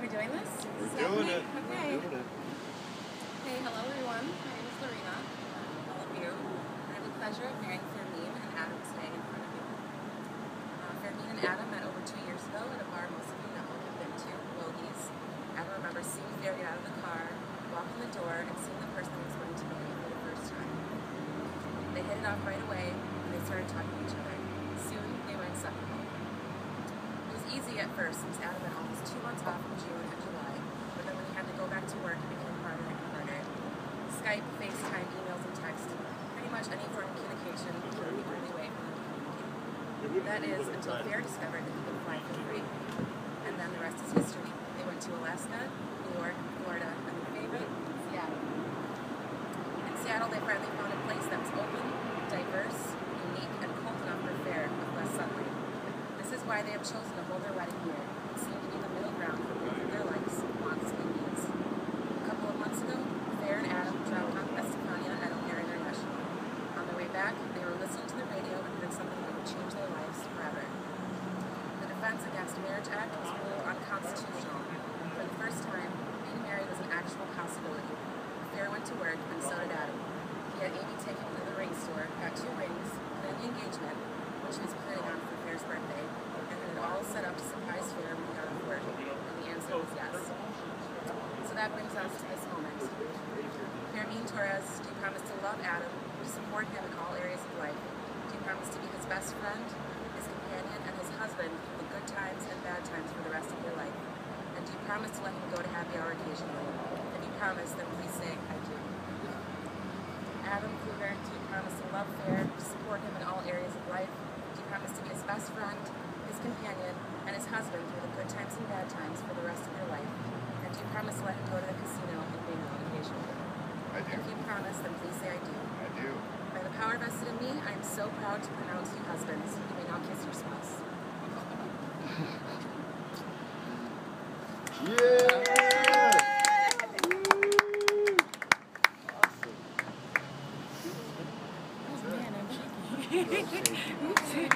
doing this? We're Is doing it. Okay. We're doing it. Hey, hello everyone. My name is Lorena. All of you. I have the pleasure of marrying Fermin and Adam today in front of you. Uh, Fermin and Adam met over two years ago at a bar most of you know have been to, Logies. Adam remembers seeing Ferry out of the car, walking the door, and seeing the person he was going to marry for the first time. They hit it off right away, and they started talking to each other. Soon, they were inseparable. It was easy at first since Adam had almost two months off in June and July, but then when he had to go back to work, it became harder and harder. Skype, FaceTime, emails, and text, pretty much any form of communication became the only way for. That is, until Fer discovered that he could fly for free. And then the rest is history. They went to Alaska, is why they have chosen to hold their wedding here. Be the middle ground for both of their likes, wants, and needs. A couple of months ago, Fer and Adam traveled on Estefania at O'Hare International. On their way back, they were listening to the radio and heard something that would change their lives forever. The Defense Against Marriage Act was ruled unconstitutional. For the first time, being married was an actual possibility. Fer went to work, and so did Adam. He had Amy take him to the ring store, got two rings, planned the engagement, which he was planning on for Fer's birthday, and had it all set up to surprise Fer when he got off work. And the answer was yes. So that brings us to this moment. Fermin Torres, do you promise to love Adam, to support him in all areas of life? Do you promise to be his best friend, his companion, and his husband through the good times and bad times for the rest of your life? And do you promise to let him go to happy hour occasionally? If you promise, then please say, I do. Adam Kluger, do you promise to love Fer, to support him in all areas of life? Do you promise to be his best friend, his companion, and his husband through the good times and bad times for the rest of your life? And do you promise to let him go to the if you promise, then please say I do. I do. By the power vested in me, I am so proud to pronounce you husbands. You may now kiss your spouse. yeah! Awesome. Oh I'm.